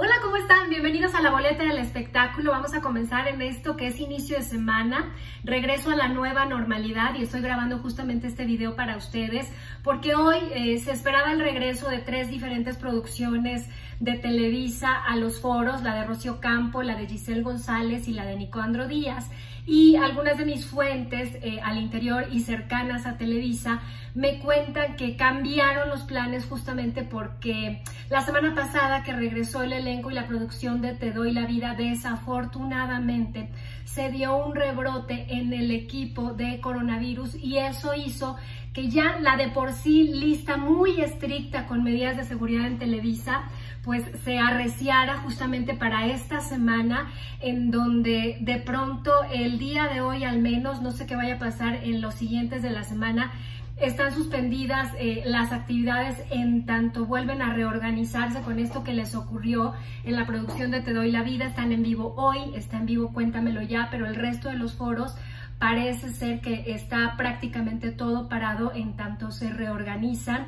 Hola, ¿cómo están? Bienvenidos a la boleta del espectáculo. Vamos a comenzar en esto que es inicio de semana. Regreso a la nueva normalidad y estoy grabando justamente este video para ustedes porque hoy eh, se esperaba el regreso de tres diferentes producciones de Televisa a los foros, la de Rocío Campo, la de Giselle González y la de Nicandro Díaz y algunas de mis fuentes eh, al interior y cercanas a Televisa me cuentan que cambiaron los planes justamente porque la semana pasada que regresó el elenco y la producción de Te doy la vida, desafortunadamente se dio un rebrote en el equipo de coronavirus y eso hizo que ya la de por sí lista muy estricta con medidas de seguridad en Televisa pues se arreciara justamente para esta semana en donde de pronto el día de hoy al menos, no sé qué vaya a pasar en los siguientes de la semana, están suspendidas eh, las actividades en tanto vuelven a reorganizarse con esto que les ocurrió en la producción de Te Doy la Vida. Están en vivo hoy, está en vivo Cuéntamelo ya, pero el resto de los foros parece ser que está prácticamente todo parado en tanto se reorganizan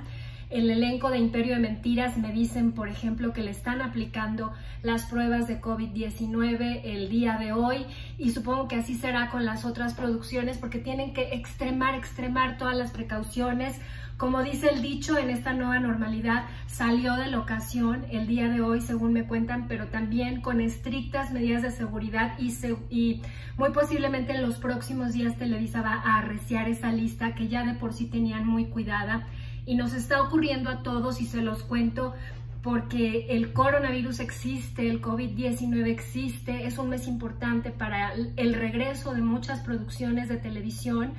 el elenco de Imperio de Mentiras me dicen, por ejemplo, que le están aplicando las pruebas de COVID-19 el día de hoy y supongo que así será con las otras producciones porque tienen que extremar, extremar todas las precauciones. Como dice el dicho, en esta nueva normalidad salió de locación el día de hoy, según me cuentan, pero también con estrictas medidas de seguridad y, y muy posiblemente en los próximos días Televisa va a arreciar esa lista que ya de por sí tenían muy cuidada y nos está ocurriendo a todos y se los cuento porque el coronavirus existe, el COVID-19 existe, es un mes importante para el regreso de muchas producciones de televisión,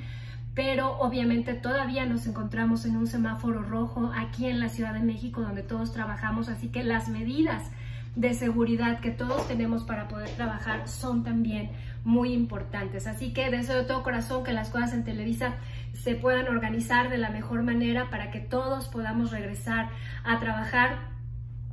pero obviamente todavía nos encontramos en un semáforo rojo aquí en la Ciudad de México donde todos trabajamos, así que las medidas de seguridad que todos tenemos para poder trabajar son también muy importantes. Así que deseo de todo corazón que las cosas en Televisa se puedan organizar de la mejor manera para que todos podamos regresar a trabajar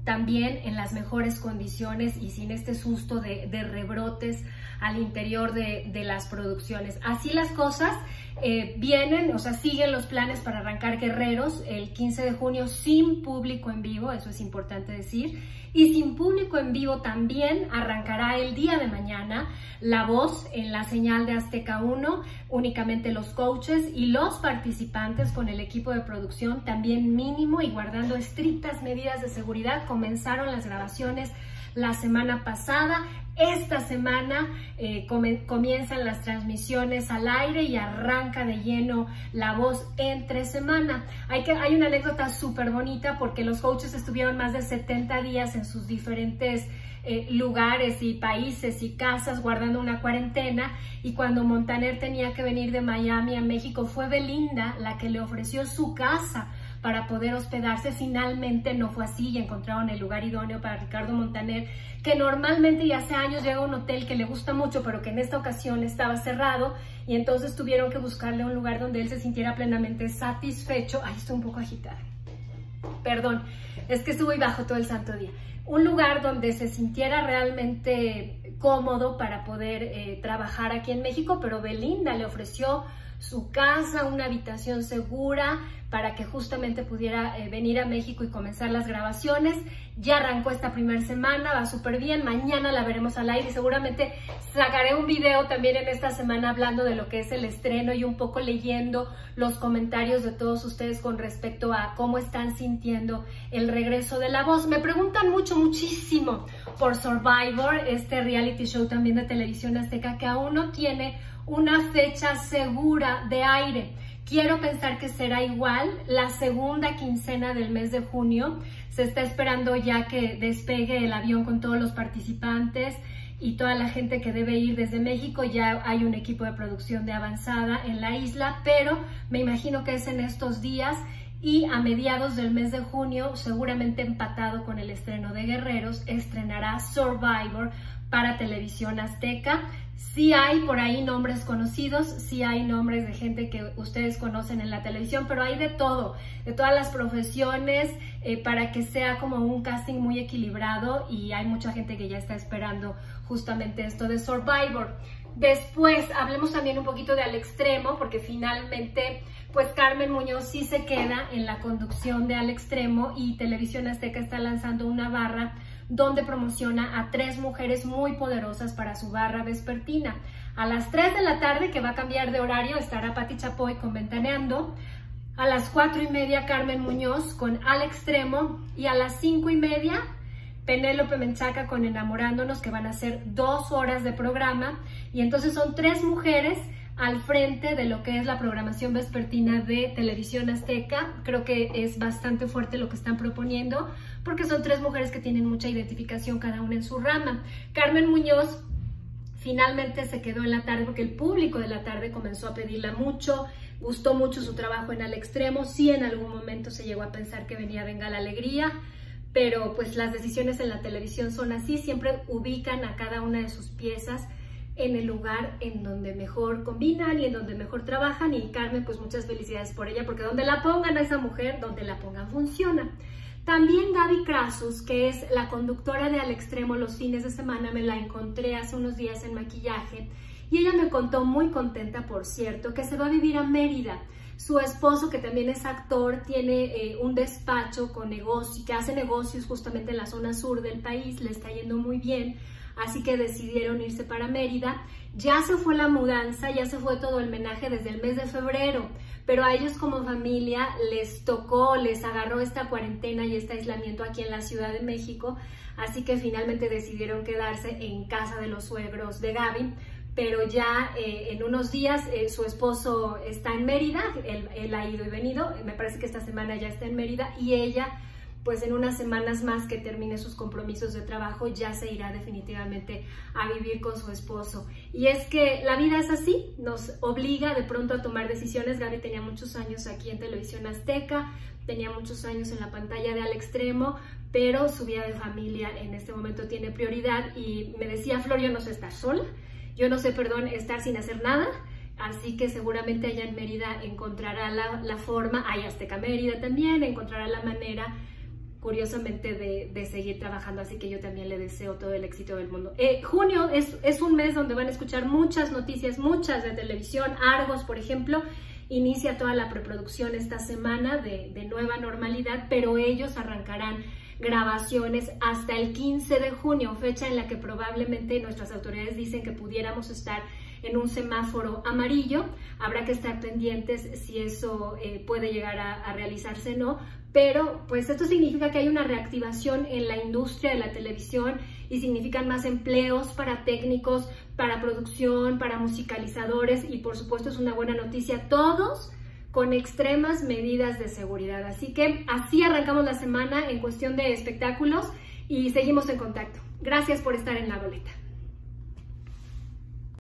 también en las mejores condiciones y sin este susto de, rebrotes al interior de, las producciones. Así las cosas eh, vienen, o sea, siguen los planes para arrancar Guerreros el 15 de junio sin público en vivo, eso es importante decir, y sin público en vivo también arrancará el día de mañana La Voz en la señal de Azteca 1, únicamente los coaches y los participantes con el equipo de producción también mínimo y guardando estrictas medidas de seguridad. Comenzaron las grabaciones la semana pasada. Esta semana eh, comienzan las transmisiones al aire y arranca de lleno la voz entre semana. Hay, que, hay una anécdota súper bonita porque los coaches estuvieron más de 70 días en sus diferentes eh, lugares y países y casas guardando una cuarentena y cuando Montaner tenía que venir de Miami a México fue Belinda la que le ofreció su casa para poder hospedarse. Finalmente no fue así y encontraron el lugar idóneo para Ricardo Montaner, que normalmente y hace años llega a un hotel que le gusta mucho, pero que en esta ocasión estaba cerrado y entonces tuvieron que buscarle un lugar donde él se sintiera plenamente satisfecho. Ay, estoy un poco agitada. Perdón, es que estuve bajo todo el santo día. Un lugar donde se sintiera realmente cómodo para poder eh, trabajar aquí en México, pero Belinda le ofreció su casa, una habitación segura para que justamente pudiera eh, venir a México y comenzar las grabaciones. Ya arrancó esta primera semana, va súper bien, mañana la veremos al aire y seguramente sacaré un video también en esta semana hablando de lo que es el estreno y un poco leyendo los comentarios de todos ustedes con respecto a cómo están sintiendo el regreso de la voz. Me preguntan mucho, muchísimo por Survivor, este reality show también de televisión azteca que aún no tiene una fecha segura de aire. Quiero pensar que será igual la segunda quincena del mes de junio. Se está esperando ya que despegue el avión con todos los participantes y toda la gente que debe ir desde México. Ya hay un equipo de producción de avanzada en la isla, pero me imagino que es en estos días y a mediados del mes de junio, seguramente empatado con el estreno de Guerreros, estrenará Survivor para televisión azteca. Sí hay por ahí nombres conocidos, sí hay nombres de gente que ustedes conocen en la televisión, pero hay de todo, de todas las profesiones, eh, para que sea como un casting muy equilibrado y hay mucha gente que ya está esperando justamente esto de Survivor. Después hablemos también un poquito de Al Extremo, porque finalmente pues Carmen Muñoz sí se queda en la conducción de Al Extremo y Televisión Azteca está lanzando una barra donde promociona a tres mujeres muy poderosas para su barra vespertina. A las 3 de la tarde, que va a cambiar de horario, estará Patti Chapoy con Ventaneando. A las 4 y media, Carmen Muñoz con Al Extremo. Y a las 5 y media, Penélope Menchaca con Enamorándonos, que van a ser dos horas de programa. Y entonces son tres mujeres al frente de lo que es la programación vespertina de Televisión Azteca. Creo que es bastante fuerte lo que están proponiendo porque son tres mujeres que tienen mucha identificación cada una en su rama. Carmen Muñoz finalmente se quedó en la tarde porque el público de la tarde comenzó a pedirla mucho, gustó mucho su trabajo en Al Extremo, sí en algún momento se llegó a pensar que venía Venga la Alegría, pero pues las decisiones en la televisión son así, siempre ubican a cada una de sus piezas en el lugar en donde mejor combinan y en donde mejor trabajan y Carmen pues muchas felicidades por ella porque donde la pongan a esa mujer, donde la pongan funciona. También Gaby Krasus, que es la conductora de Al Extremo los fines de semana, me la encontré hace unos días en maquillaje y ella me contó muy contenta, por cierto, que se va a vivir a Mérida. Su esposo, que también es actor, tiene eh, un despacho con negocio, que hace negocios justamente en la zona sur del país, le está yendo muy bien así que decidieron irse para Mérida. Ya se fue la mudanza, ya se fue todo el menaje desde el mes de febrero, pero a ellos como familia les tocó, les agarró esta cuarentena y este aislamiento aquí en la Ciudad de México, así que finalmente decidieron quedarse en casa de los suegros de Gaby, pero ya eh, en unos días eh, su esposo está en Mérida, él, él ha ido y venido, me parece que esta semana ya está en Mérida y ella pues en unas semanas más que termine sus compromisos de trabajo ya se irá definitivamente a vivir con su esposo. Y es que la vida es así, nos obliga de pronto a tomar decisiones. Gaby tenía muchos años aquí en Televisión Azteca, tenía muchos años en la pantalla de Al Extremo, pero su vida de familia en este momento tiene prioridad y me decía, Flor, yo no sé estar sola, yo no sé, perdón, estar sin hacer nada, Así que seguramente allá en Mérida encontrará la, forma, hay Azteca Mérida también, encontrará la manera curiosamente de, seguir trabajando, así que yo también le deseo todo el éxito del mundo. Eh, junio es, es, un mes donde van a escuchar muchas noticias, muchas de televisión, Argos, por ejemplo, inicia toda la preproducción esta semana de, de nueva normalidad, pero ellos arrancarán grabaciones hasta el 15 de junio, fecha en la que probablemente nuestras autoridades dicen que pudiéramos estar en un semáforo amarillo. Habrá que estar pendientes si eso eh, puede llegar a, realizarse o no, pero pues esto significa que hay una reactivación en la industria de la televisión y significan más empleos para técnicos, para producción, para musicalizadores y por supuesto es una buena noticia todos con extremas medidas de seguridad. Así que así arrancamos la semana en cuestión de espectáculos y seguimos en contacto. Gracias por estar en la boleta.